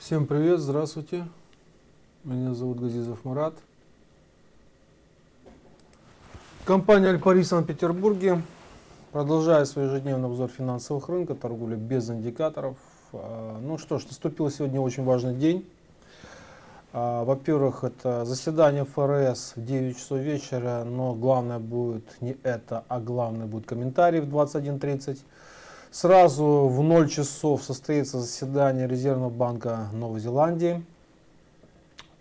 Всем привет, здравствуйте. Меня зовут Газизов Марат. Компания Альпари в Санкт-Петербурге продолжает свой ежедневный обзор финансовых рынков, торговля без индикаторов. А, ну что ж, наступил сегодня очень важный день. А, во-первых, это заседание ФРС в 9 часов вечера, но главное будет не это, а главное будет комментарий в 21.30. Сразу в 0 часов состоится заседание Резервного банка Новой Зеландии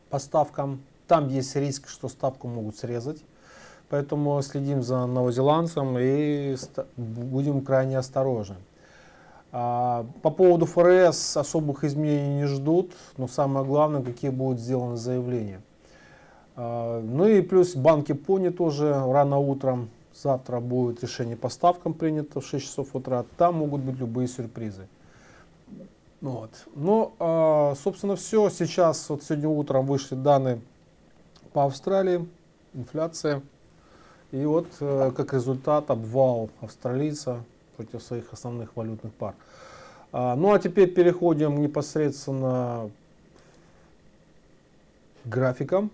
по ставкам. Там есть риск, что ставку могут срезать. Поэтому следим за новозеландцем и будем крайне осторожны. А, по поводу ФРС особых изменений не ждут, но самое главное, какие будут сделаны заявления. А, ну и плюс банки пони тоже рано утром Завтра будет решение по ставкам принято в 6 часов утра. Там могут быть любые сюрпризы. Вот. Но, ну, собственно, все. Сейчас, вот сегодня утром вышли данные по Австралии, инфляция. И вот, э, как результат, обвал австралийца против своих основных валютных пар. А, ну а теперь переходим непосредственно к графикам.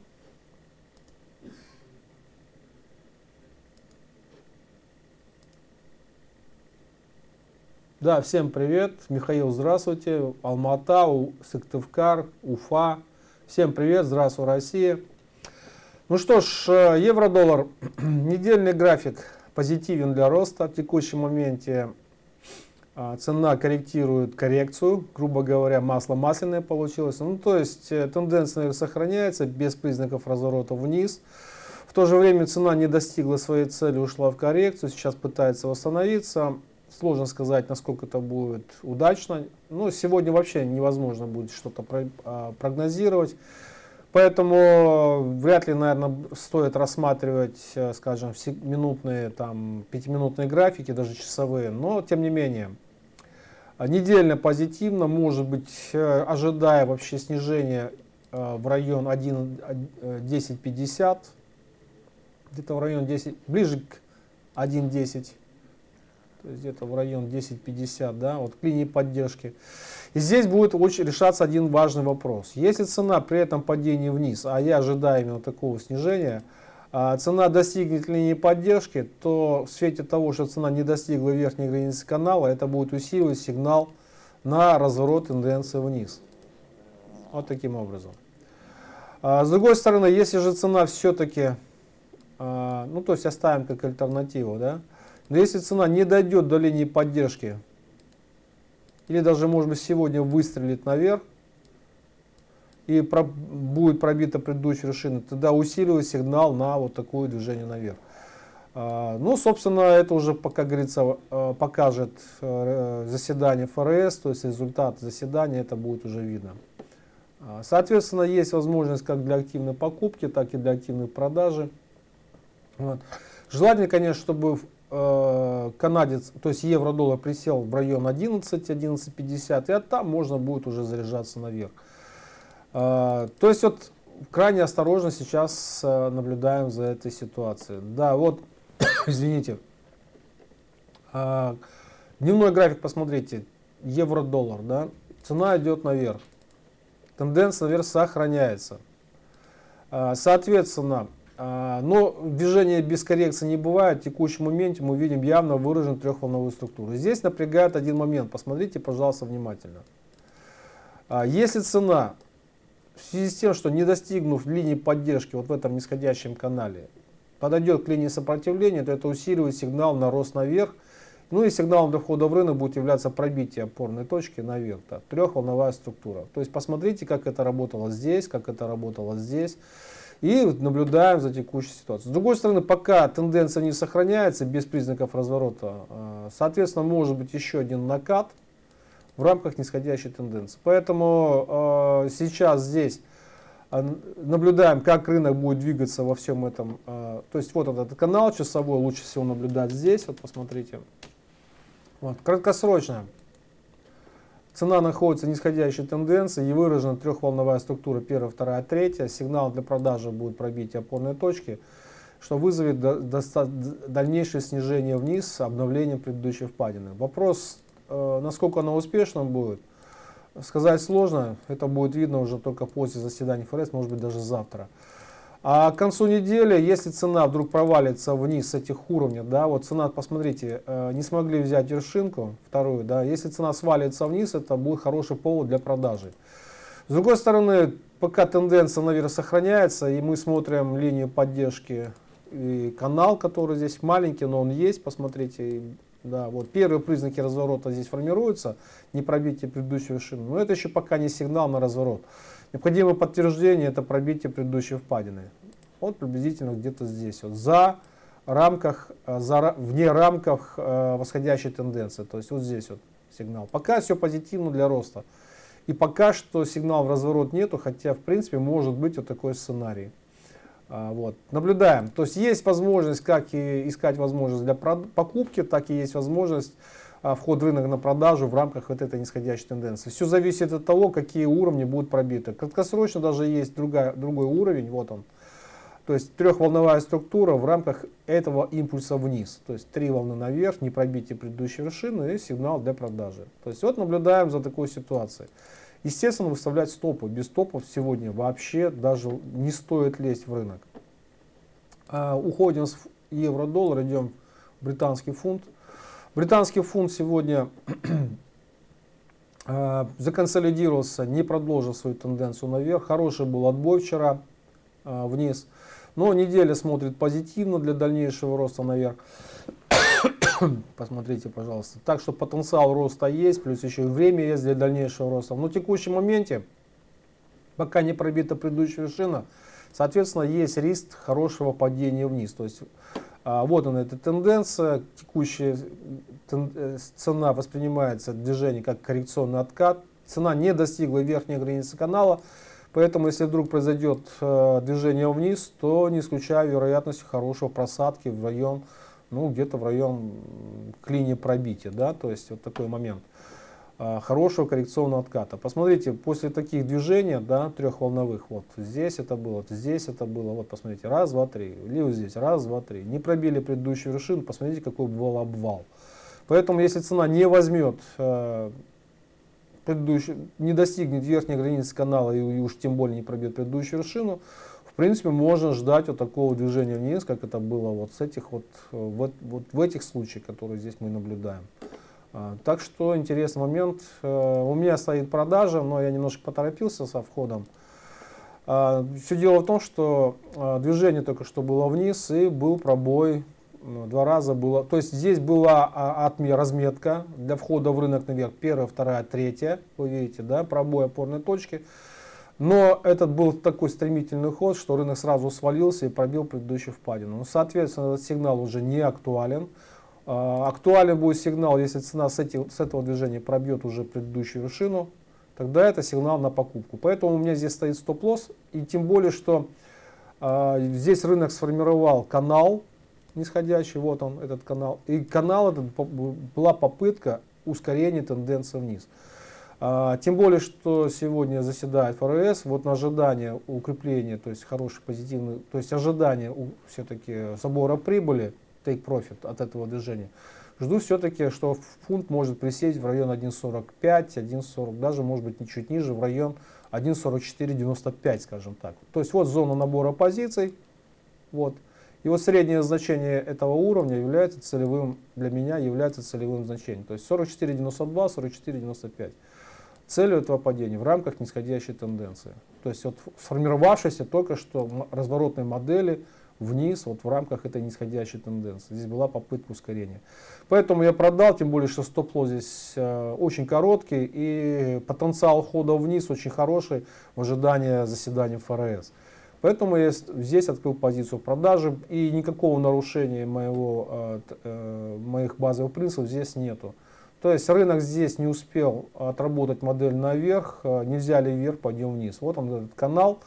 Да, всем привет. Михаил, здравствуйте. Алмата, Сыктывкар, Уфа. Всем привет. Здравствуй, Россия. Ну что ж, э, евро-доллар. Недельный график позитивен для роста. В текущем моменте а, цена корректирует коррекцию. Грубо говоря, масло масляное получилось. Ну, то есть э, тенденция наверное, сохраняется без признаков разворота вниз. В то же время цена не достигла своей цели, ушла в коррекцию. Сейчас пытается восстановиться. Сложно сказать, насколько это будет удачно. Но сегодня вообще невозможно будет что-то а, прогнозировать. Поэтому вряд ли, наверное, стоит рассматривать, э, скажем, минутные, там, пятиминутные графики, даже часовые. Но, тем не менее, недельно позитивно, может быть, э, ожидая вообще снижения э, в район 1.1050, где-то в район 10, ближе к 1.10 где-то в район 10-50, да, вот к линии поддержки. И здесь будет очень решаться один важный вопрос. Если цена при этом падении вниз, а я ожидаю именно такого снижения, а цена достигнет линии поддержки, то в свете того, что цена не достигла верхней границы канала, это будет усиливать сигнал на разворот тенденции вниз. Вот таким образом. А с другой стороны, если же цена все-таки, а, ну то есть оставим как альтернативу, да, но если цена не дойдет до линии поддержки, или даже может быть сегодня выстрелит наверх, и про, будет пробита предыдущая вершина, тогда усиливает сигнал на вот такое движение наверх. А, ну, собственно, это уже, как говорится, а, покажет а, заседание ФРС, то есть результат заседания, это будет уже видно. А, соответственно, есть возможность как для активной покупки, так и для активной продажи. Вот. Желательно, конечно, чтобы Э, канадец, то есть евро-доллар присел в район 11, 11.50, и от там можно будет уже заряжаться наверх. Э, то есть вот крайне осторожно сейчас э, наблюдаем за этой ситуацией. Да, вот, извините, дневной график посмотрите, евро-доллар, да, цена идет наверх, тенденция наверх сохраняется. Соответственно, но движение без коррекции не бывает. В текущем моменте мы видим явно выраженную трехволновую структуру. Здесь напрягает один момент. Посмотрите, пожалуйста, внимательно. А, если цена в связи с тем, что не достигнув линии поддержки вот в этом нисходящем канале, подойдет к линии сопротивления, то это усиливает сигнал на рост наверх. Ну и сигналом для входа в рынок будет являться пробитие опорной точки наверх. Да, трехволновая структура. То есть посмотрите, как это работало здесь, как это работало здесь и наблюдаем за текущей ситуацией. С другой стороны, пока тенденция не сохраняется без признаков разворота, а, соответственно, может быть еще один накат в рамках нисходящей тенденции. Поэтому э, сейчас здесь наблюдаем, как рынок будет двигаться во всем этом. Э, то есть вот этот канал часовой, лучше всего наблюдать здесь, вот посмотрите. Вот, краткосрочная. Цена находится в нисходящей тенденции и выражена трехволновая структура первая, вторая, третья. Сигнал для продажи будет пробитие опорной точки, что вызовет дальнейшее снижение вниз с обновлением предыдущей впадины. Вопрос, э, насколько она успешным будет. сказать сложно. Это будет видно уже только после заседания ФРС, может быть даже завтра. А к концу недели, если цена вдруг провалится вниз с этих уровней, да, вот цена, посмотрите, э, не смогли взять вершинку вторую, да, если цена свалится вниз, это будет хороший повод для продажи. С другой стороны, пока тенденция наверх сохраняется, и мы смотрим линию поддержки и канал, который здесь маленький, но он есть, посмотрите, да, вот первые признаки разворота здесь формируются, не пробитие предыдущей вершины, но это еще пока не сигнал на разворот. Необходимое подтверждение это пробитие предыдущей впадины. Вот приблизительно где-то здесь. Вот за рамках, э, за, вне рамках э, восходящей тенденции. То есть вот здесь вот сигнал. Пока все позитивно для роста. И пока что сигнал в разворот нету, хотя в принципе может быть вот такой сценарий. А, вот. Наблюдаем. То есть есть возможность как и искать возможность для покупки, так и есть возможность вход в рынок на продажу в рамках вот этой нисходящей тенденции. Все зависит от того, какие уровни будут пробиты. Краткосрочно даже есть другая, другой уровень, вот он. То есть трехволновая структура в рамках этого импульса вниз. То есть три волны наверх, не пробитие предыдущей вершины и сигнал для продажи. То есть вот наблюдаем за такой ситуацией. Естественно, выставлять стопы. Без стопов сегодня вообще даже не стоит лезть в рынок. А, уходим с евро-доллар, идем в британский фунт. Британский фунт сегодня э, законсолидировался, не продолжил свою тенденцию наверх. Хороший был отбой вчера э, вниз. Но неделя смотрит позитивно для дальнейшего роста наверх. Посмотрите, пожалуйста. Так что потенциал роста есть, плюс еще и время есть для дальнейшего роста. Но в текущем моменте, пока не пробита предыдущая вершина, соответственно, есть риск хорошего падения вниз. То есть вот она, эта тенденция, текущая э, цена воспринимается движение как коррекционный откат. Цена не достигла верхней границы канала, поэтому если вдруг произойдет э, движение вниз, то не исключаю вероятность хорошего просадки в район, ну где-то в район к линии пробития, да, то есть вот такой момент. А, хорошего коррекционного отката. Посмотрите, после таких движений, да, трехволновых, вот здесь это было, вот здесь это было, вот посмотрите, раз, два, три, или вот здесь, раз, два, три. Не пробили предыдущую вершину, посмотрите, какой был обвал. Поэтому, если цена не возьмет э, предыдущую, не достигнет верхней границы канала и, и уж тем более не пробьет предыдущую вершину, в принципе, можно ждать вот такого движения вниз, как это было вот с этих вот, э, вот, вот в этих случаях, которые здесь мы наблюдаем. А, так что интересный момент. Э, у меня стоит продажа, но я немножко поторопился со входом. А, Все дело в том, что а, движение только что было вниз и был пробой. Ну, два раза было. То есть здесь была разметка для входа в рынок наверх. Первая, вторая, третья. Вы видите, да, пробой опорной точки. Но этот был такой стремительный ход, что рынок сразу свалился и пробил предыдущую впадину. Ну, соответственно, этот сигнал уже не актуален. А, актуален будет сигнал, если цена с, эти, с этого движения пробьет уже предыдущую вершину, тогда это сигнал на покупку. Поэтому у меня здесь стоит стоп-лосс. И тем более, что э, здесь рынок сформировал канал нисходящий, вот он, этот канал. И канал этот была попытка ускорения тенденции вниз. А, тем более, что сегодня заседает ФРС, вот на ожидание укрепления, то есть хороший позитивный, то есть ожидание все-таки забора прибыли, take profit от этого движения. Жду все-таки, что фунт может присесть в район 1.45, 1.40, даже может быть чуть ниже, в район 1.4495, скажем так. То есть вот зона набора позиций. Вот. И вот среднее значение этого уровня является целевым, для меня является целевым значением. То есть 44.92, 44.95. Целью этого падения в рамках нисходящей тенденции. То есть вот сформировавшейся только что разворотной модели вниз вот в рамках этой нисходящей тенденции. Здесь была попытка ускорения. Поэтому я продал, тем более, что стоп-лосс здесь э, очень короткий и потенциал хода вниз очень хороший в ожидании заседания ФРС. Поэтому я здесь открыл позицию продажи и никакого нарушения моего, э, э, моих базовых принципов здесь нету. То есть рынок здесь не успел отработать модель наверх, э, не взяли вверх, пойдем вниз. Вот он этот канал.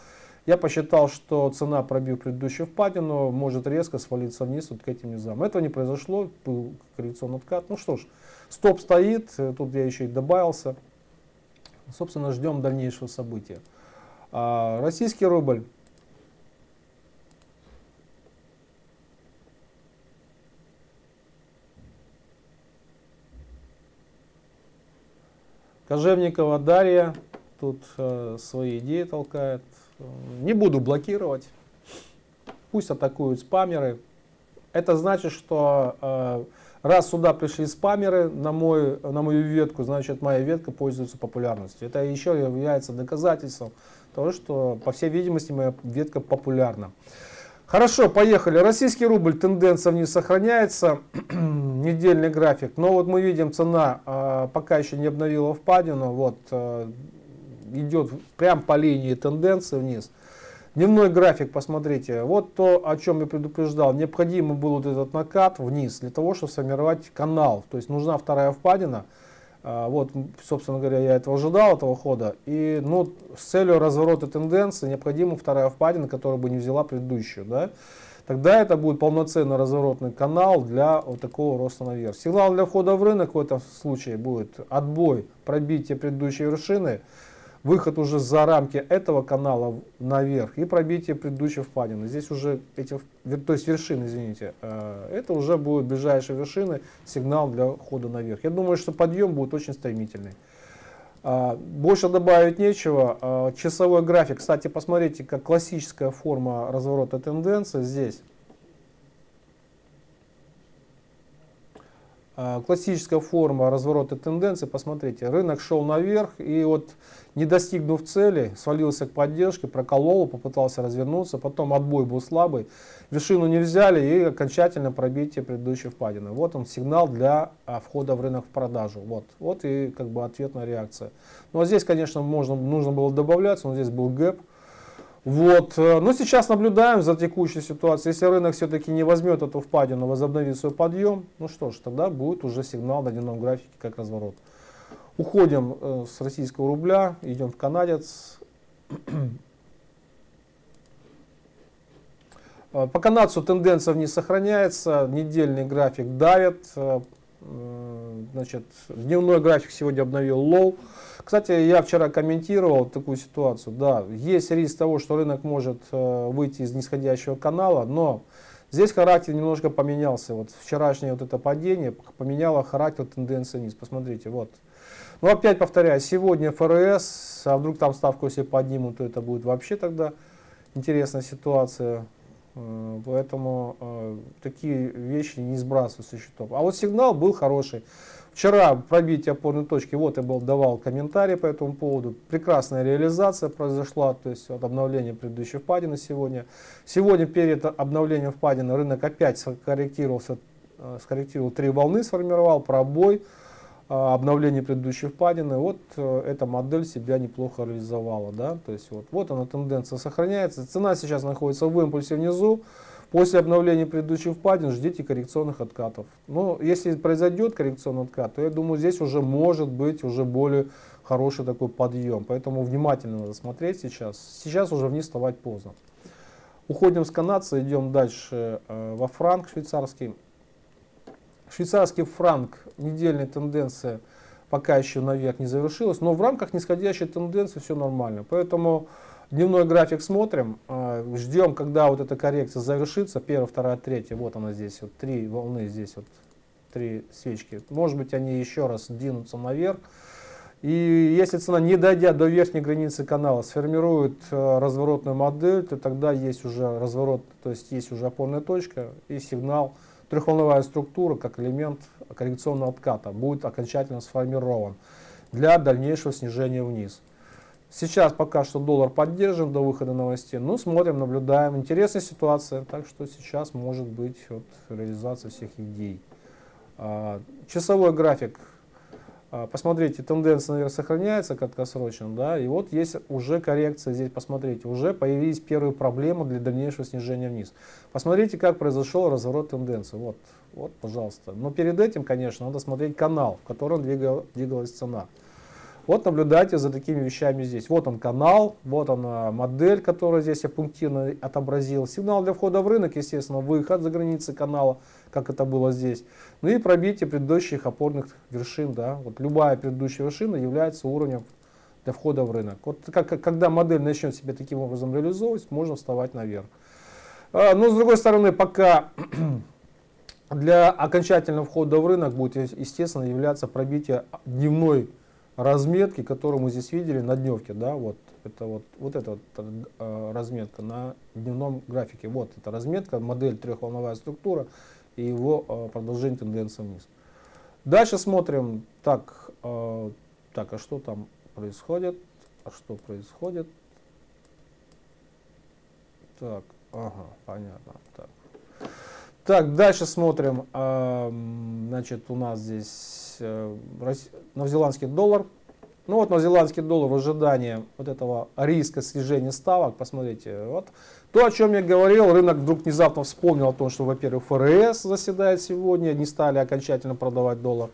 Я посчитал, что цена, пробив предыдущую впадину, может резко свалиться вниз вот к этим низам. Этого не произошло, был коррекционный откат. Ну что ж, стоп стоит, тут я еще и добавился. Собственно, ждем дальнейшего события. А, российский рубль. Кожевникова Дарья тут э, свои идеи толкает. Не буду блокировать. Пусть атакуют спамеры. Это значит, что э, раз сюда пришли спамеры на, мой, на мою ветку, значит моя ветка пользуется популярностью. Это еще является доказательством того, что, по всей видимости, моя ветка популярна. Хорошо, поехали. Российский рубль, тенденция вниз сохраняется, недельный график. Но вот мы видим, цена э, пока еще не обновила впадину, вот э, идет прям по линии тенденции вниз. Дневной график, посмотрите, вот то, о чем я предупреждал. Необходимо был вот этот накат вниз для того, чтобы сформировать канал. То есть нужна вторая впадина. А, вот, собственно говоря, я этого ожидал, этого хода. И ну, с целью разворота тенденции необходима вторая впадина, которая бы не взяла предыдущую. Да? Тогда это будет полноценный разворотный канал для вот такого роста наверх. Сигнал для входа в рынок в этом случае будет отбой, пробитие предыдущей вершины выход уже за рамки этого канала наверх и пробитие предыдущей впадины. Здесь уже эти, то есть вершины, извините, э, это уже будут ближайшие вершины, сигнал для хода наверх. Я думаю, что подъем будет очень стремительный. А, больше добавить нечего. А, часовой график, кстати, посмотрите, как классическая форма разворота тенденции здесь. А, классическая форма разворота тенденции, посмотрите, рынок шел наверх и вот не достигнув цели, свалился к поддержке, проколол, попытался развернуться, потом отбой был слабый, вершину не взяли и окончательно пробитие предыдущей впадины. Вот он сигнал для а, входа в рынок в продажу. Вот, вот и как бы ответная реакция. Ну а здесь, конечно, можно, нужно было добавляться, но здесь был гэп. Вот. Э, но сейчас наблюдаем за текущей ситуацией. Если рынок все-таки не возьмет эту впадину, возобновит свой подъем, ну что ж, тогда будет уже сигнал на дневном графике как разворот. Уходим э, с российского рубля, идем в канадец. Э, по канадцу тенденция вниз сохраняется, недельный график давит, значит, дневной график сегодня обновил low. Кстати, я вчера комментировал такую ситуацию. Да, есть риск того, что рынок может э, выйти из нисходящего канала, но здесь характер немножко поменялся. Вот вчерашнее вот это падение поменяло характер тенденции вниз. Посмотрите, вот. Ну, опять повторяю, сегодня ФРС, а вдруг там ставку если поднимут, то это будет вообще тогда интересная ситуация. Э, поэтому э, такие вещи не сбрасываются со счетов. А вот сигнал был хороший. Вчера пробитие опорной точки, вот я был, давал комментарий по этому поводу. Прекрасная реализация произошла, то есть от обновления предыдущей впадины сегодня. Сегодня перед обновлением впадины рынок опять скорректировался, э, скорректировал три волны, сформировал пробой, обновление предыдущей впадины. Вот э, эта модель себя неплохо реализовала. Да? То есть вот, вот она тенденция сохраняется. Цена сейчас находится в импульсе внизу. После обновления предыдущих впадин ждите коррекционных откатов. Но если произойдет коррекционный откат, то я думаю, здесь уже может быть уже более хороший такой подъем. Поэтому внимательно надо смотреть сейчас. Сейчас уже вниз вставать поздно. Уходим с канадца, идем дальше э, во франк швейцарский. Швейцарский франк, недельная тенденция пока еще наверх не завершилась, но в рамках нисходящей тенденции все нормально. Поэтому Дневной график смотрим, а, ждем, когда вот эта коррекция завершится, первая, вторая, третья, вот она здесь, вот три волны здесь, вот три свечки. Может быть, они еще раз двинутся наверх. И если цена, не дойдя до верхней границы канала, сформирует э, разворотную модель, то тогда есть уже разворот, то есть есть уже опорная точка и сигнал. Трехволновая структура, как элемент коррекционного отката, будет окончательно сформирован для дальнейшего снижения вниз. Сейчас пока что доллар поддержан до выхода новостей. Ну, смотрим, наблюдаем. Интересная ситуация. Так что сейчас может быть вот, реализация всех идей. А, часовой график. А, посмотрите, тенденция, наверное, сохраняется краткосрочно. Да? И вот есть уже коррекция здесь. Посмотрите, уже появились первые проблемы для дальнейшего снижения вниз. Посмотрите, как произошел разворот тенденции. Вот, вот, пожалуйста. Но перед этим, конечно, надо смотреть канал, в котором двигал, двигалась цена. Вот наблюдайте за такими вещами здесь. Вот он канал, вот она модель, которую здесь я пунктирно отобразил. Сигнал для входа в рынок, естественно, выход за границы канала, как это было здесь. Ну и пробитие предыдущих опорных вершин. Да. Вот любая предыдущая вершина является уровнем для входа в рынок. Вот как, когда модель начнет себя таким образом реализовывать, можно вставать наверх. А, но с другой стороны, пока для окончательного входа в рынок будет, естественно, являться пробитие дневной разметки, которые мы здесь видели на дневке, да, вот это вот, вот эта вот, э, разметка на дневном графике. Вот эта разметка, модель трехволновая структура и его э, продолжение тенденции вниз. Дальше смотрим, так, э, так, а что там происходит? А что происходит? Так, ага, понятно. Так, так дальше смотрим, значит, у нас здесь э, новозеландский доллар ну вот новозеландский доллар в ожидании вот этого риска снижения ставок, посмотрите, вот то, о чем я говорил, рынок вдруг внезапно вспомнил о том, что, во-первых, ФРС заседает сегодня, не стали окончательно продавать доллар.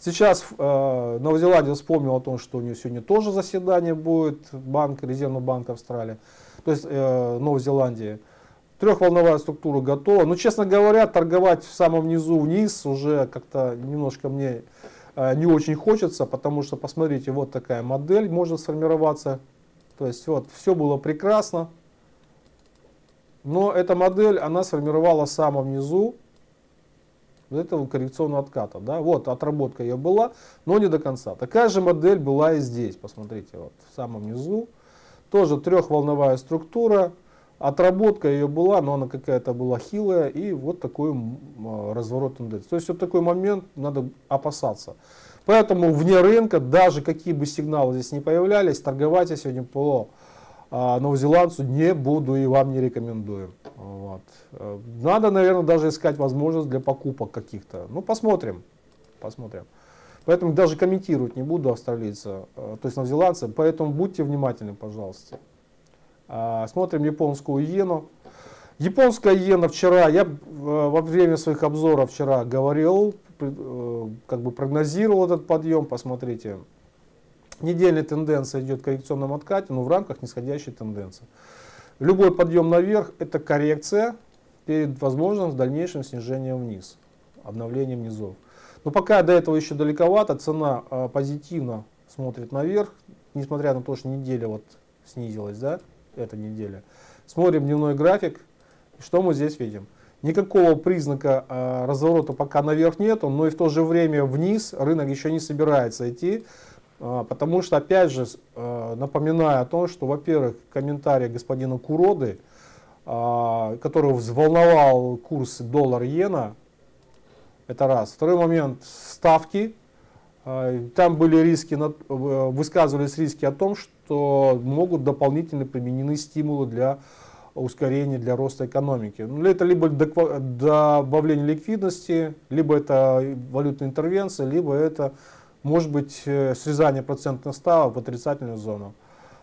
Сейчас э, Новая Зеландия вспомнила о том, что у нее сегодня тоже заседание будет, банк, Резервного банка Австралии, то есть э, Новой Зеландии. Трехволновая структура готова. Но, честно говоря, торговать в самом низу вниз уже как-то немножко мне не очень хочется, потому что, посмотрите, вот такая модель может сформироваться. То есть вот все было прекрасно, но эта модель, она сформировала самом низу вот этого коррекционного отката. Да? Вот отработка ее была, но не до конца. Такая же модель была и здесь, посмотрите, вот в самом низу. Тоже трехволновая структура. Отработка ее была, но она какая-то была хилая, и вот такой а, разворот тенденции. То есть вот такой момент надо опасаться. Поэтому вне рынка, даже какие бы сигналы здесь не появлялись, торговать я сегодня по а, новозеландцу не буду и вам не рекомендую. Вот. Надо, наверное, даже искать возможность для покупок каких-то. Ну, посмотрим. Посмотрим. Поэтому даже комментировать не буду австралийца, а, то есть новозеландца. Поэтому будьте внимательны, пожалуйста. А, смотрим японскую иену. Японская иена вчера, я э, во время своих обзоров вчера говорил, э, как бы прогнозировал этот подъем, посмотрите. Недельная тенденция идет к коррекционному откате, но в рамках нисходящей тенденции. Любой подъем наверх это коррекция перед возможным дальнейшим снижением вниз, обновлением низов. Но пока до этого еще далековато, цена э, позитивно смотрит наверх, несмотря на то, что неделя вот снизилась, да, эта неделя. Смотрим дневной график. Что мы здесь видим? Никакого признака э, разворота пока наверх нету, но и в то же время вниз рынок еще не собирается идти. Э, потому что, опять же, э, напоминаю о том, что, во-первых, комментарий господина Куроды, э, который взволновал курс доллар-иена, это раз. Второй момент, ставки. Там были риски, высказывались риски о том, что что могут дополнительно применены стимулы для ускорения, для роста экономики. Ну, это либо добавление ликвидности, либо это валютная интервенция, либо это может быть э, срезание процентных ставок в отрицательную зону.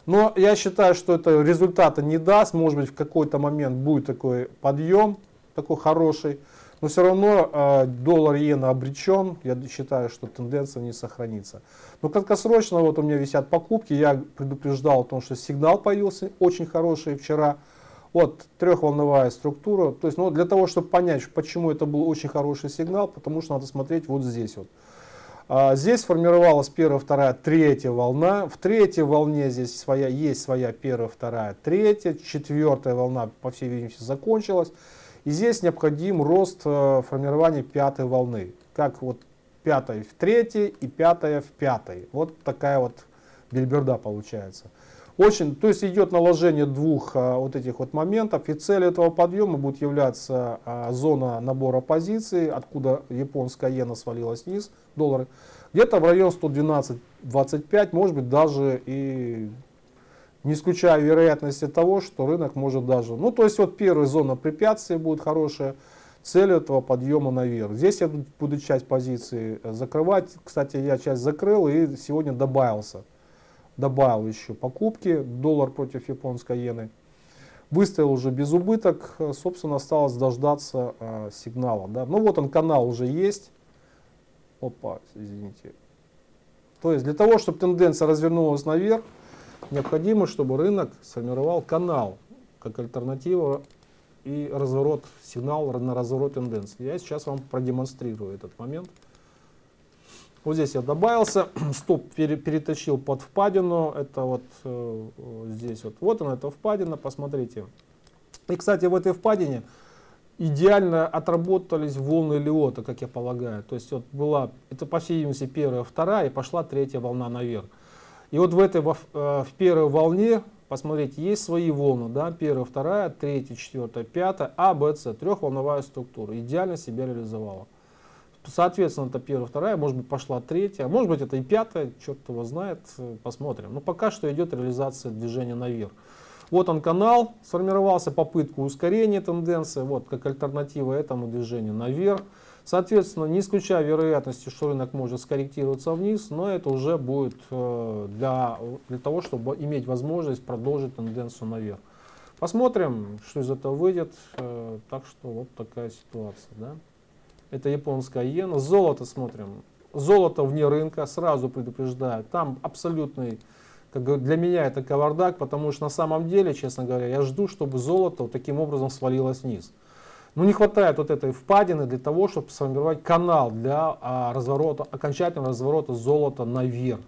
Но я считаю, что это результата не даст. Может быть, в какой-то момент будет такой подъем, такой хороший. Но все равно э, доллар иена обречен. Я считаю, что тенденция не сохранится. Но краткосрочно вот у меня висят покупки. Я предупреждал о том, что сигнал появился очень хороший вчера. Вот трехволновая структура. То есть ну, для того, чтобы понять, почему это был очень хороший сигнал, потому что надо смотреть вот здесь вот. А, здесь сформировалась первая, вторая, третья волна. В третьей волне здесь своя, есть своя первая, вторая, третья. Четвертая волна, по всей видимости, закончилась. И здесь необходим рост э, формирования пятой волны. Как вот пятая в третьей и пятая в пятой. Вот такая вот бельберда получается. Очень, то есть идет наложение двух а, вот этих вот моментов, и цель этого подъема будет являться а, зона набора позиций, откуда японская иена свалилась вниз, доллары, где-то в район 112-25, может быть даже и не исключая вероятности того, что рынок может даже, ну то есть вот первая зона препятствия будет хорошая, цель этого подъема наверх. Здесь я буду часть позиции э, закрывать. Кстати, я часть закрыл и сегодня добавился. Добавил еще покупки, доллар против японской иены. Выставил уже без убыток, э, собственно, осталось дождаться э, сигнала. Да? Ну вот он, канал уже есть. Опа, извините. То есть для того, чтобы тенденция развернулась наверх, необходимо, чтобы рынок сформировал канал как альтернатива и разворот, сигнал на разворот тенденции. Я сейчас вам продемонстрирую этот момент. Вот здесь я добавился, стоп перетащил под впадину, это вот э, здесь вот, вот она, эта впадина, посмотрите. И, кстати, в этой впадине идеально отработались волны Лиота, как я полагаю. То есть вот была, это по всей видимости первая, вторая, и пошла третья волна наверх. И вот в этой, э, в первой волне, посмотрите, есть свои волны, да, первая, вторая, третья, четвертая, пятая, А, Б, С, трехволновая структура, идеально себя реализовала. Соответственно, это первая, вторая, может быть, пошла третья, может быть, это и пятая, черт его знает, посмотрим. Но пока что идет реализация движения наверх. Вот он канал, сформировался попытка ускорения тенденции, вот как альтернатива этому движению наверх. Соответственно, не исключая вероятности, что рынок может скорректироваться вниз, но это уже будет э, для, для того, чтобы иметь возможность продолжить тенденцию наверх. Посмотрим, что из этого выйдет. Э, так что вот такая ситуация. Да? Это японская иена. Золото смотрим. Золото вне рынка, сразу предупреждаю. Там абсолютный как для меня это кавардак, потому что на самом деле, честно говоря, я жду, чтобы золото таким образом свалилось вниз. Но не хватает вот этой впадины для того, чтобы сформировать канал для а, разворота, окончательного разворота золота наверх.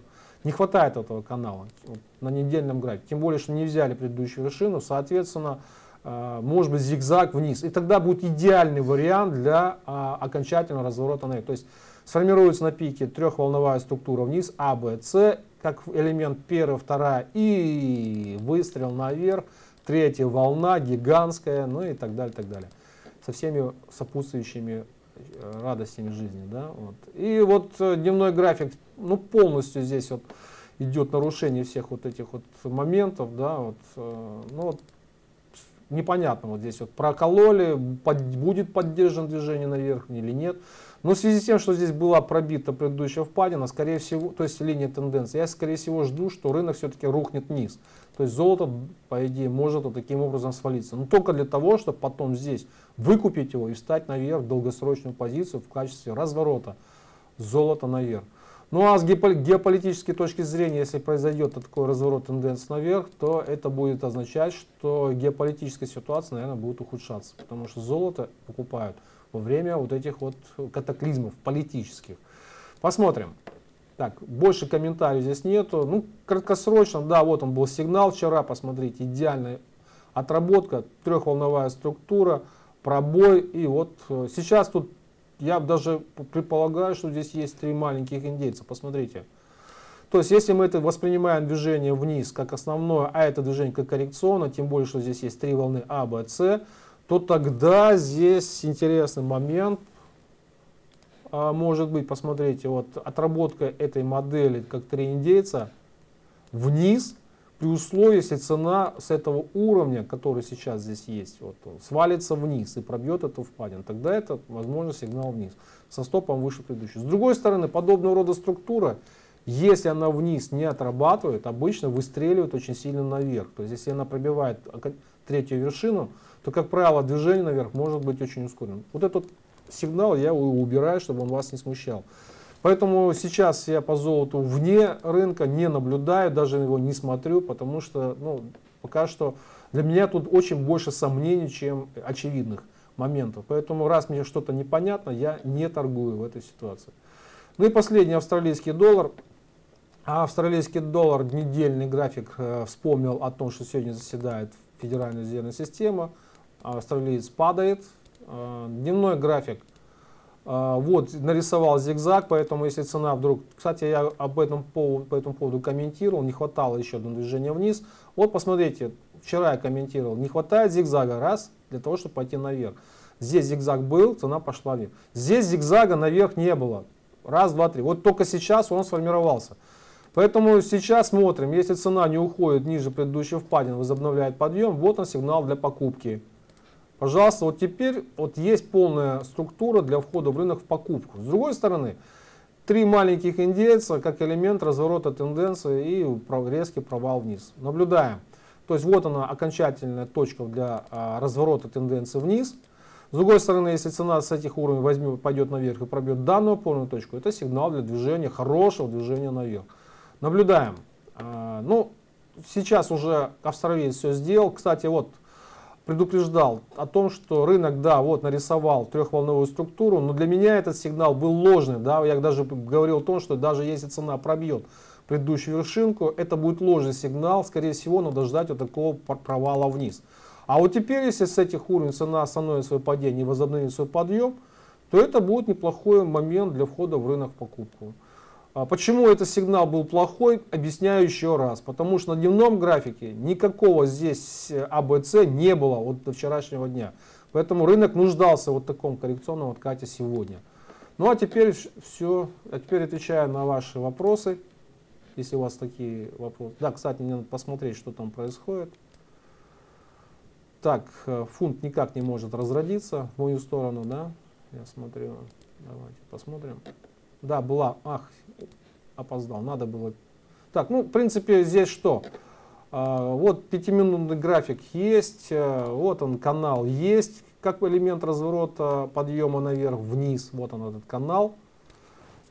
Не хватает этого канала вот, на недельном графике. Тем более, что не взяли предыдущую вершину, соответственно, а, может быть зигзаг вниз. И тогда будет идеальный вариант для а, окончательного разворота наверх. То есть сформируется на пике трехволновая структура вниз, А, Б, С, как элемент первая, вторая и выстрел наверх, третья волна гигантская, ну и так далее, так далее. Со всеми сопутствующими э, радостями жизни. Да, вот. И вот э, дневной график, ну полностью здесь вот идет нарушение всех вот этих вот моментов, да, вот, э, ну вот непонятно вот здесь вот прокололи, под, будет поддержан движение наверх или нет. Но в связи с тем, что здесь была пробита предыдущая впадина, скорее всего, то есть линия тенденции, я скорее всего жду, что рынок все-таки рухнет вниз. То есть золото, по идее, может вот таким образом свалиться. Но только для того, чтобы потом здесь выкупить его и встать наверх в долгосрочную позицию в качестве разворота золота наверх. Ну а с геополитической точки зрения, если произойдет такой разворот тенденции наверх, то это будет означать, что геополитическая ситуация, наверное, будет ухудшаться, потому что золото покупают во время вот этих вот катаклизмов политических. Посмотрим. Так, больше комментариев здесь нету. Ну, краткосрочно, да, вот он был сигнал вчера, посмотрите, идеальная отработка, трехволновая структура, пробой. И вот э, сейчас тут я даже предполагаю, что здесь есть три маленьких индейца. Посмотрите. То есть, если мы это воспринимаем движение вниз как основное, а это движение как коррекционное, тем более, что здесь есть три волны А, Б, С, то тогда здесь интересный момент а, может быть, посмотрите, вот отработка этой модели как три индейца вниз, при условии, если цена с этого уровня, который сейчас здесь есть, вот, свалится вниз и пробьет эту впадину, тогда это, возможно, сигнал вниз, со стопом выше предыдущего. С другой стороны, подобного рода структура, если она вниз не отрабатывает, обычно выстреливает очень сильно наверх. То есть, если она пробивает третью вершину, то, как правило, движение наверх может быть очень ускоренным. Вот этот сигнал я убираю, чтобы он вас не смущал. Поэтому сейчас я по золоту вне рынка не наблюдаю, даже его не смотрю, потому что ну, пока что для меня тут очень больше сомнений, чем очевидных моментов. Поэтому раз мне что-то непонятно, я не торгую в этой ситуации. Ну и последний австралийский доллар. А австралийский доллар, недельный график, э, вспомнил о том, что сегодня заседает Федеральная резервная система австралиец падает. А, дневной график вот нарисовал зигзаг, поэтому если цена вдруг, кстати, я об этом по этому поводу комментировал, не хватало еще одного движения вниз. Вот посмотрите, вчера я комментировал, не хватает зигзага, раз, для того, чтобы пойти наверх. Здесь зигзаг был, цена пошла вверх. Здесь зигзага наверх не было. Раз, два, три. Вот только сейчас он сформировался. Поэтому сейчас смотрим, если цена не уходит ниже предыдущего впадин, возобновляет подъем, вот он сигнал для покупки. Пожалуйста, вот теперь вот есть полная структура для входа в рынок в покупку. С другой стороны, три маленьких индейца как элемент разворота тенденции и резкий провал вниз. Наблюдаем. То есть вот она окончательная точка для а, разворота тенденции вниз. С другой стороны, если цена с этих уровней возьмет, пойдет наверх и пробьет данную опорную точку, это сигнал для движения, хорошего движения наверх. Наблюдаем. А, ну, сейчас уже австралиец все сделал. Кстати, вот предупреждал о том, что рынок, да, вот нарисовал трехволновую структуру, но для меня этот сигнал был ложный. Да, я даже говорил о том, что даже если цена пробьет предыдущую вершинку, это будет ложный сигнал. Скорее всего, надо ждать вот такого провала вниз. А вот теперь, если с этих уровней цена остановит свое падение и возобновит свой подъем, то это будет неплохой момент для входа в рынок покупку. А почему этот сигнал был плохой, объясняю еще раз. Потому что на дневном графике никакого здесь АБЦ не было вот до вчерашнего дня. Поэтому рынок нуждался вот в таком коррекционном откате сегодня. Ну а теперь все, а теперь отвечаю на ваши вопросы, если у вас такие вопросы. Да, кстати, мне надо посмотреть, что там происходит. Так, э, фунт никак не может разродиться в мою сторону, да? Я смотрю. Давайте посмотрим. Да, была. Ах, опоздал. Надо было. Так, ну, в принципе, здесь что? А, вот пятиминутный график есть. А, вот он, канал есть. Как элемент разворота подъема наверх, вниз. Вот он, этот канал.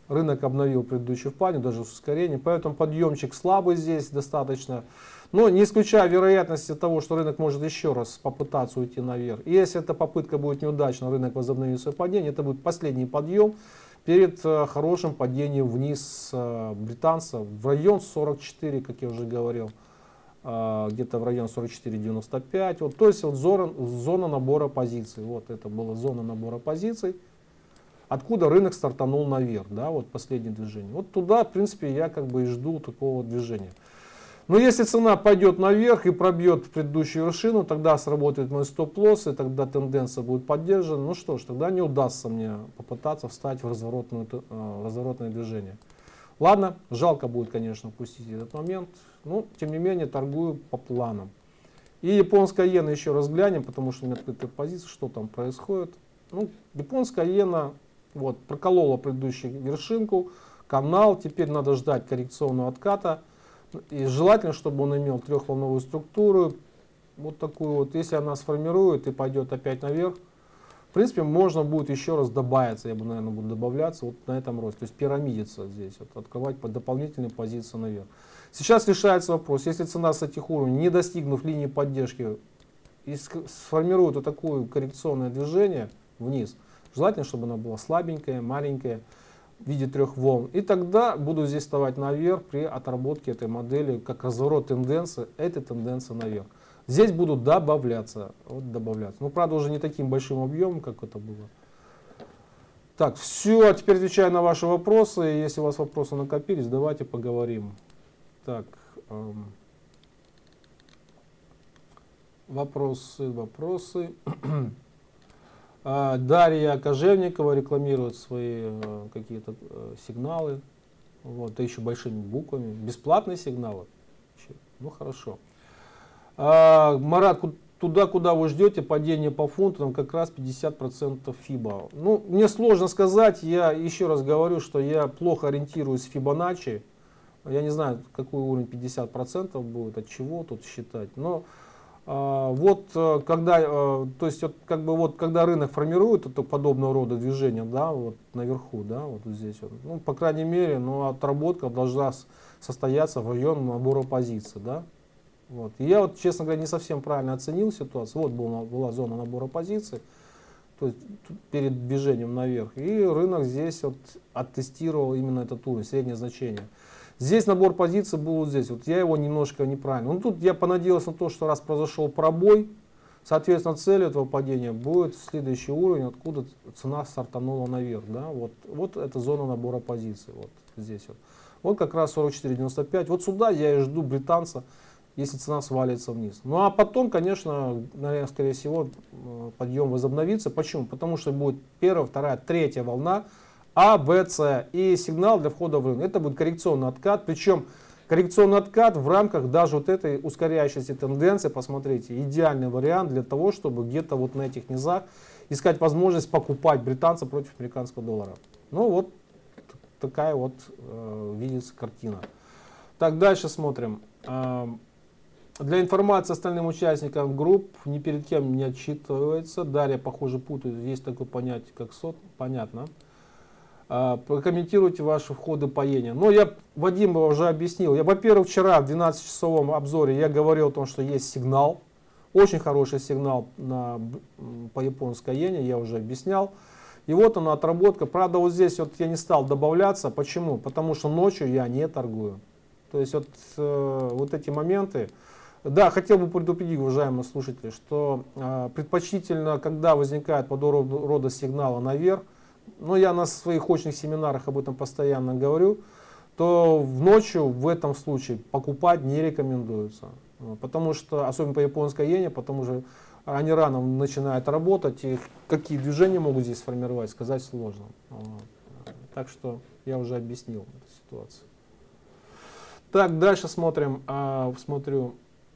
Рынок обновил предыдущую падение, даже с ускорением. Поэтому подъемчик слабый здесь достаточно. Но не исключая вероятности того, что рынок может еще раз попытаться уйти наверх. И если эта попытка будет неудачна, рынок возобновит свое падение, это будет последний подъем перед э, хорошим падением вниз э, британца в район 44, как я уже говорил, э, где-то в район 44-95. Вот, то есть вот зона, зона набора позиций. Вот это была зона набора позиций. Откуда рынок стартанул наверх, да, вот последнее движение. Вот туда, в принципе, я как бы и жду такого движения. Но если цена пойдет наверх и пробьет предыдущую вершину, тогда сработает мой стоп-лосс, и тогда тенденция будет поддержана. Ну что ж, тогда не удастся мне попытаться встать в разворотную, э, разворотное движение. Ладно, жалко будет, конечно, упустить этот момент, но тем не менее торгую по планам. И японская иена еще раз глянем, потому что у меня открытая позиция, что там происходит. Ну, японская иена вот, проколола предыдущую вершинку, канал, теперь надо ждать коррекционного отката. И желательно, чтобы он имел трехволновую структуру, вот такую вот. Если она сформирует и пойдет опять наверх, в принципе, можно будет еще раз добавиться, я бы, наверное, буду добавляться вот на этом росте. То есть пирамидиться здесь, вот, открывать под дополнительные позиции наверх. Сейчас решается вопрос, если цена с этих уровней, не достигнув линии поддержки, сформирует вот такое коррекционное движение вниз, желательно, чтобы она была слабенькая, маленькая, в виде трех волн. И тогда буду здесь вставать наверх при отработке этой модели, как разворот тенденции, этой тенденции наверх. Здесь будут добавляться, вот добавляться. Ну, правда, уже не таким большим объемом, как это было. Так, все, теперь отвечаю на ваши вопросы. Если у вас вопросы накопились, давайте поговорим. Так, эм, вопросы, вопросы. А, Дарья Кожевникова рекламирует свои э, какие-то э, сигналы. Вот, да еще большими буквами. Бесплатные сигналы. Ну хорошо. А, Марат, туда, куда вы ждете падение по фунту, там как раз 50% фиба. Ну, мне сложно сказать, я еще раз говорю, что я плохо ориентируюсь в Фибоначчи. Я не знаю, какой уровень 50% будет, от чего тут считать. Но вот э, когда, э, то есть вот, как бы вот когда рынок формирует это подобного рода движение, да, вот наверху, да, вот здесь, вот, ну, по крайней мере, ну, отработка должна состояться в районе набора позиций, да. Вот. И я вот, честно говоря, не совсем правильно оценил ситуацию. Вот была, была зона набора позиций, то есть перед движением наверх. И рынок здесь вот оттестировал именно этот уровень, среднее значение. Здесь набор позиций был вот здесь. Вот я его немножко неправильно. Ну тут я понадеялся на то, что раз произошел пробой, соответственно целью этого падения будет следующий уровень, откуда цена стартанула наверх. Да? Вот, вот это зона набора позиций. Вот здесь вот. Вот как раз 44.95. Вот сюда я и жду британца, если цена свалится вниз. Ну а потом, конечно, наверное, скорее всего, подъем возобновится. Почему? Потому что будет первая, вторая, третья волна а, Б, С и сигнал для входа в рынок. Это будет коррекционный откат, причем коррекционный откат в рамках даже вот этой ускоряющейся тенденции, посмотрите, идеальный вариант для того, чтобы где-то вот на этих низах искать возможность покупать британца против американского доллара. Ну вот такая вот э, видится картина. Так, дальше смотрим. Э, для информации остальным участникам групп ни перед кем не отчитывается. Дарья, похоже, путает. Есть такое понятие, как сот. Понятно. А, прокомментируйте ваши входы поения. Но я Вадим уже объяснил. Я, во-первых, вчера в 12-часовом обзоре я говорил о том, что есть сигнал. Очень хороший сигнал на, по японской иене, я уже объяснял. И вот она отработка. Правда, вот здесь вот я не стал добавляться. Почему? Потому что ночью я не торгую. То есть вот, э, вот эти моменты, Да, хотел бы предупредить, уважаемые слушатели, что э, предпочтительно, когда возникает подобного рода сигналы наверх, но я на своих очных семинарах об этом постоянно говорю, то в ночью в этом случае покупать не рекомендуется. Потому что, особенно по японской иене, потому что они рано начинают работать, и какие движения могут здесь сформировать, сказать сложно. Так что я уже объяснил эту ситуацию. Так, дальше смотрим. А, смотрю.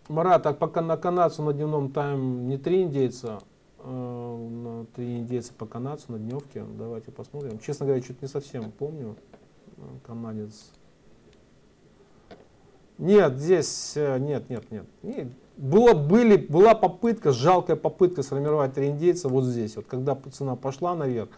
Марат, а пока на канадцу на дневном тайм не три индейца, на три индейца по канадцу на дневке. Давайте посмотрим. Честно говоря, чуть не совсем помню. Канадец. Нет, здесь э, нет, нет, нет. нет. Было, были, была попытка, жалкая попытка сформировать три индейца вот здесь, вот когда цена пошла наверх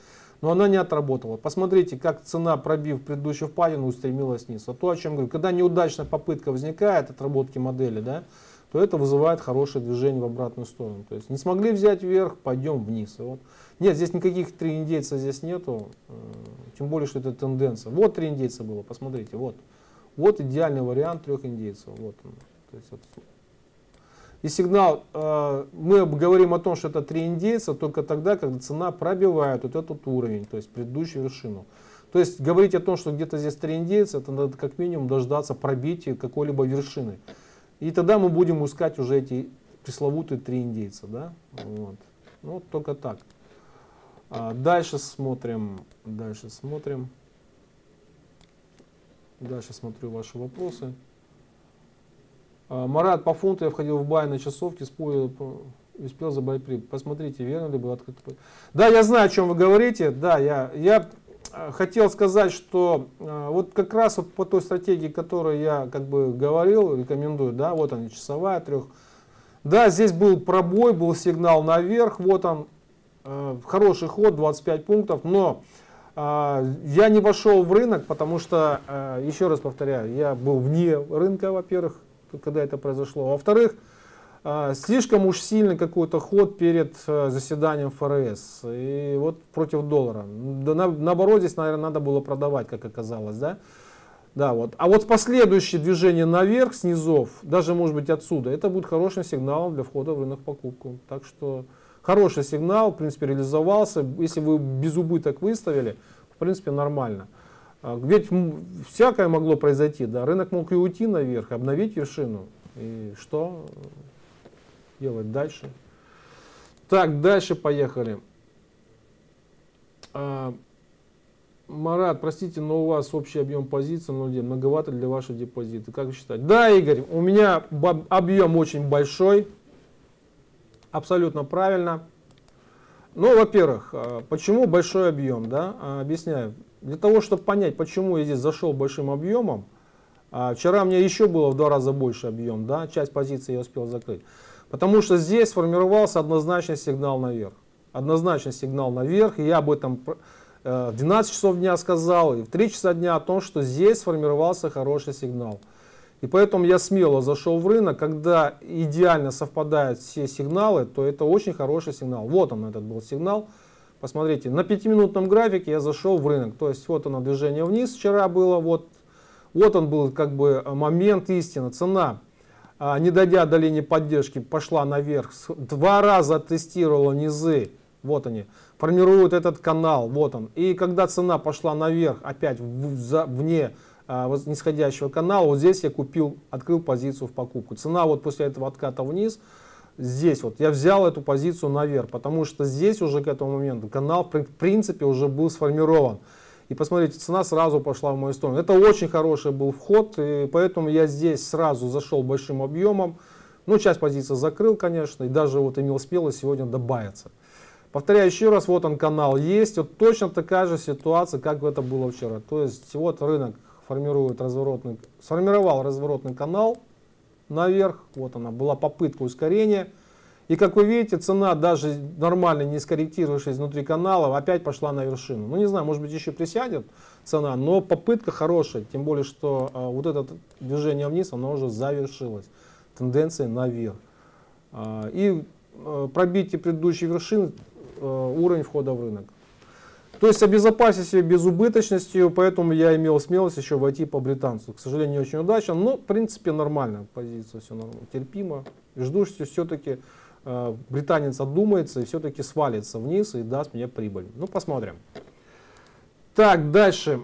но она не отработала. Посмотрите, как цена, пробив предыдущую впадину, устремилась вниз. А то, о чем говорю, когда неудачная попытка возникает отработки модели, да, то это вызывает хорошее движение в обратную сторону. То есть не смогли взять вверх, пойдем вниз. вот. Нет, здесь никаких три индейца здесь нету, э, тем более, что это тенденция. Вот три индейца было, посмотрите, вот. Вот идеальный вариант трех индейцев. Вот он. То есть, вот, и сигнал, э, мы говорим о том, что это три индейца только тогда, когда цена пробивает вот этот уровень, то есть предыдущую вершину. То есть говорить о том, что где-то здесь три индейца, это надо как минимум дождаться пробития какой-либо вершины. И тогда мы будем искать уже эти пресловутые три индейца. Да? Вот. Ну, только так. А дальше смотрим. Дальше смотрим. Дальше смотрю ваши вопросы. А, Марат, по фунту я входил в бай на часовке, спорил, успел забрать прибыль. Посмотрите, верно ли было открыто. Да, я знаю, о чем вы говорите. Да, я, я хотел сказать, что а, вот как раз по той стратегии, которую я как бы говорил, рекомендую, да, вот она, часовая, трех. Да, здесь был пробой, был сигнал наверх, вот он, хороший ход, 25 пунктов, но я не вошел в рынок, потому что, еще раз повторяю, я был вне рынка, во-первых, когда это произошло. Во-вторых, слишком уж сильный какой-то ход перед э, заседанием ФРС. И вот против доллара. На, наоборот, здесь, наверное, надо было продавать, как оказалось. Да? Да, вот. А вот последующее движение наверх, снизов, даже может быть отсюда, это будет хорошим сигналом для входа в рынок покупку. Так что хороший сигнал, в принципе, реализовался. Если вы без убыток выставили, в принципе, нормально. А, ведь всякое могло произойти, да, рынок мог и уйти наверх, обновить вершину. И что делать дальше? Так, дальше поехали. А, Марат, простите, но у вас общий объем позиций 0,9, многовато для вашего депозита. Как вы считаете? Да, Игорь, у меня объем очень большой. Абсолютно правильно. Ну, во-первых, а, почему большой объем? Да? Объясняю. Для того, чтобы понять, почему я здесь зашел большим объемом, а, вчера мне еще было в два раза больше объем, да, часть позиции я успел закрыть. Потому что здесь сформировался однозначный сигнал наверх. Однозначный сигнал наверх, и я об этом э, в 12 часов дня сказал, и в 3 часа дня о том, что здесь сформировался хороший сигнал. И поэтому я смело зашел в рынок, когда идеально совпадают все сигналы, то это очень хороший сигнал. Вот он этот был сигнал. Посмотрите, на пятиминутном графике я зашел в рынок. То есть вот оно движение вниз вчера было. Вот, вот он был как бы момент истины. Цена, не дойдя до линии поддержки, пошла наверх. Два раза тестировала низы. Вот они. Формируют этот канал. Вот он. И когда цена пошла наверх, опять вне а, нисходящего канала, вот здесь я купил, открыл позицию в покупку. Цена вот после этого отката вниз здесь вот я взял эту позицию наверх, потому что здесь уже к этому моменту канал в принципе уже был сформирован. И посмотрите, цена сразу пошла в мою сторону. Это очень хороший был вход, и поэтому я здесь сразу зашел большим объемом. Ну, часть позиции закрыл, конечно, и даже вот имел смелость сегодня добавиться. Повторяю еще раз, вот он канал есть, вот точно такая же ситуация, как это было вчера. То есть вот рынок формирует разворотный, сформировал разворотный канал, наверх. Вот она, была попытка ускорения. И как вы видите, цена даже нормально не скорректировавшись внутри канала, опять пошла на вершину. Ну не знаю, может быть еще присядет цена, но попытка хорошая. Тем более, что а, вот это движение вниз, оно уже завершилось. Тенденция наверх. А, и а, пробитие предыдущей вершины, а, уровень входа в рынок. то есть обезопасить себя безубыточностью, поэтому я имел смелость еще войти по британцу. К сожалению, не очень удачно, но в принципе нормально, позиция все нормально, терпимо. Жду, что все-таки британец отдумается и все-таки свалится вниз и даст мне прибыль. Ну, посмотрим. Так, дальше.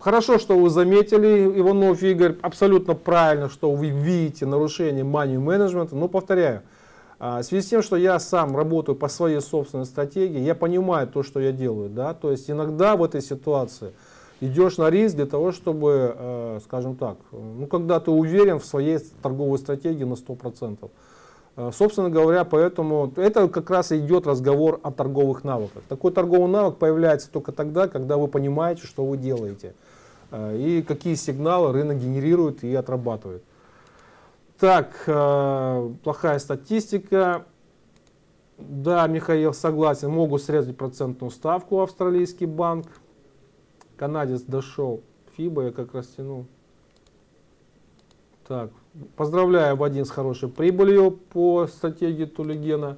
Хорошо, что вы заметили, Иванов Игорь, абсолютно правильно, что вы видите нарушение money менеджмента, но повторяю, а, в связи с тем, что я сам работаю по своей собственной стратегии, я понимаю то, что я делаю. Да? То есть иногда в этой ситуации идешь на риск для того, чтобы, э, скажем так, ну, когда ты уверен в своей торговой стратегии на 100%. Э, собственно говоря, поэтому это как раз идет разговор о торговых навыках. Такой торговый навык появляется только тогда, когда вы понимаете, что вы делаете э, и какие сигналы рынок генерирует и отрабатывает. Так, э, плохая статистика. Да, Михаил согласен, могут срезать процентную ставку австралийский банк. Канадец дошел. Фиба я как раз тянул. Так, поздравляю Вадим с хорошей прибылью по стратегии Тулигена.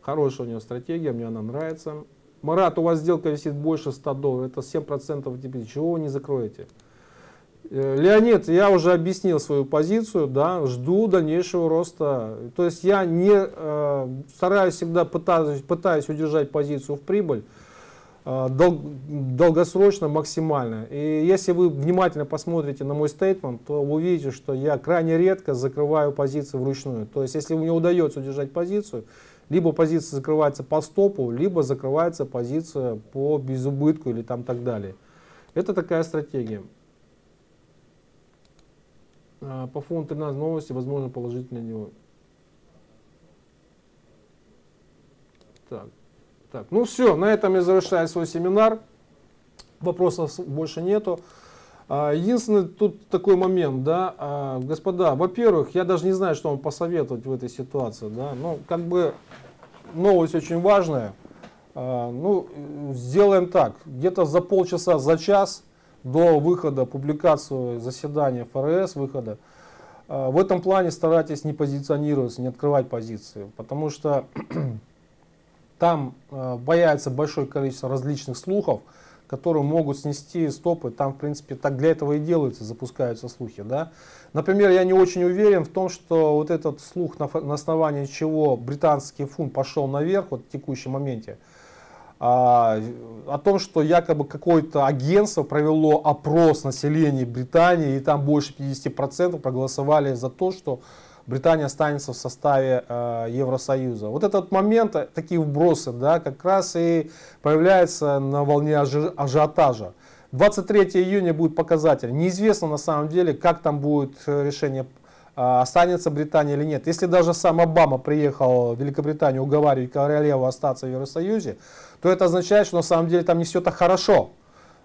Хорошая у него стратегия, мне она нравится. Марат, у вас сделка висит больше 100 долларов, это 7% теперь. Чего вы не закроете? Э, Леонид, я уже объяснил свою позицию, да, жду дальнейшего роста. То есть я не э, стараюсь всегда пытаюсь, пытаюсь удержать позицию в прибыль дол, долгосрочно, максимально. И если вы внимательно посмотрите на мой стейтмент, то вы увидите, что я крайне редко закрываю позиции вручную. То есть если мне удается удержать позицию, либо позиция закрывается по стопу, либо закрывается позиция по безубытку или там так далее. Это такая стратегия. А, по фонду 13 новости, возможно, положить на него. Так, так, ну все, на этом я завершаю свой семинар. Вопросов больше нету. А, единственный тут такой момент, да, а, господа, во-первых, я даже не знаю, что вам посоветовать в этой ситуации, да, ну, как бы новость очень важная, ну, сделаем так, где-то за полчаса, за час до выхода публикации заседания ФРС, выхода, в этом плане старайтесь не позиционироваться, не открывать позиции, потому что там э, появится большое количество различных слухов, которые могут снести стопы. Там, в принципе, так для этого и делаются, запускаются слухи. Да? Например, я не очень уверен в том, что вот этот слух, на основании чего британский фунт пошел наверх вот в текущем моменте, а, о том, что якобы какое-то агентство провело опрос населения Британии, и там больше 50% проголосовали за то, что Британия останется в составе э, Евросоюза. Вот этот момент, э, такие вбросы, да, как раз и появляется на волне ажи, ажиотажа. 23 июня будет показатель. Неизвестно на самом деле, как там будет э, решение а, останется Британия или нет. Если даже сам Обама приехал в Великобританию уговаривать королеву остаться в Евросоюзе, то это означает, что на самом деле там не все так хорошо.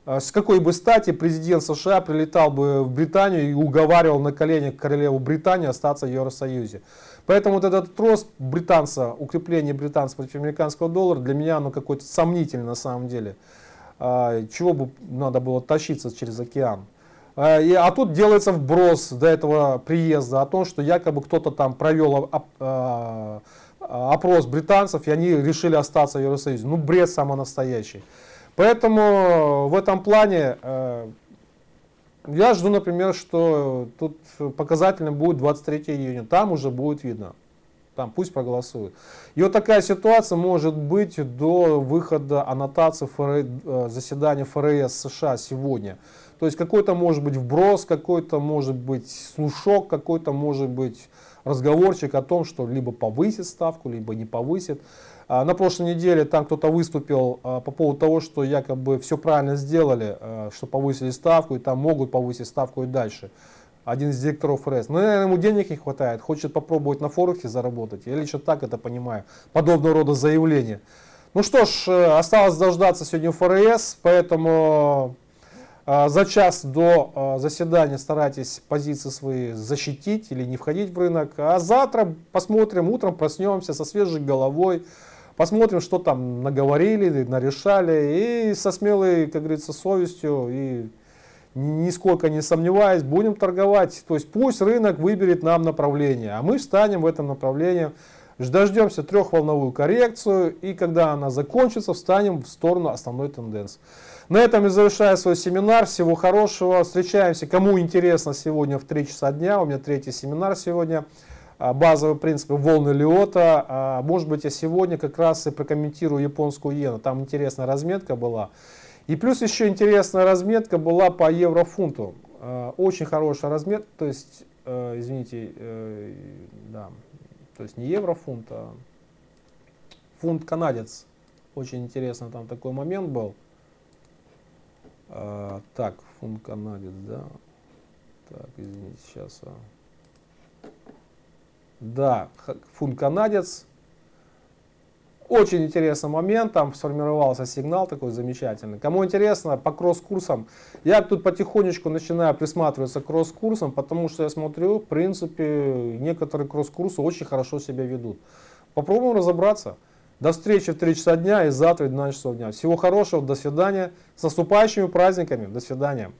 А, с какой бы стати президент США прилетал бы в Британию и уговаривал на коленях королеву Британии остаться в Евросоюзе. Поэтому вот этот рост британца, укрепление британца против американского доллара, для меня оно какой-то сомнительный на самом деле. А, чего бы надо было тащиться через океан. А, а тут делается вброс до этого приезда о том, что якобы кто-то там провел оп, опрос британцев, и они решили остаться в Евросоюзе. Ну, бред самый настоящий. Поэтому в этом плане э, я жду, например, что тут показательным будет 23 июня. Там уже будет видно. Там пусть проголосуют. И вот такая ситуация может быть до выхода аннотации ФР... Э, заседания ФРС США сегодня. То есть какой-то может быть вброс, какой-то может быть слушок, какой-то может быть разговорчик о том, что либо повысит ставку, либо не повысит. А, на прошлой неделе там кто-то выступил а, по поводу того, что якобы все правильно сделали, а, что повысили ставку, и там могут повысить ставку и дальше. Один из директоров ФРС. Ну, наверное, ему денег не хватает, хочет попробовать на Форексе заработать. Я лично так это понимаю. Подобного рода заявления. Ну что ж, э, осталось дождаться сегодня ФРС, поэтому а, за час до а, заседания старайтесь позиции свои защитить или не входить в рынок. А завтра посмотрим, утром проснемся со свежей головой, посмотрим, что там наговорили, нарешали. И со смелой, как говорится, совестью и нисколько не сомневаясь, будем торговать. То есть пусть рынок выберет нам направление, а мы встанем в этом направлении Дождемся трехволновую коррекцию, и когда она закончится, встанем в сторону основной тенденции. На этом я завершаю свой семинар. Всего хорошего. Встречаемся. Кому интересно, сегодня в 3 часа дня. У меня третий семинар сегодня. А, базовые принципы волны Лиота. А, может быть, я сегодня как раз и прокомментирую японскую иену. Там интересная разметка была. И плюс еще интересная разметка была по еврофунту. А, очень хорошая разметка, то есть, э, извините, э, да, то есть не еврофунт, а фунт канадец. Очень интересно, там такой момент был. Так, фунт канадец, да. Так, извините, сейчас. Да, фунт канадец. Очень интересный момент, там сформировался сигнал такой замечательный. Кому интересно, по кросс-курсам, я тут потихонечку начинаю присматриваться к кросс-курсам, потому что я смотрю, в принципе, некоторые кросс-курсы очень хорошо себя ведут. Попробуем разобраться. До встречи в 3 часа дня и завтра в 12 часов дня. Всего хорошего, до свидания. С наступающими праздниками. До свидания.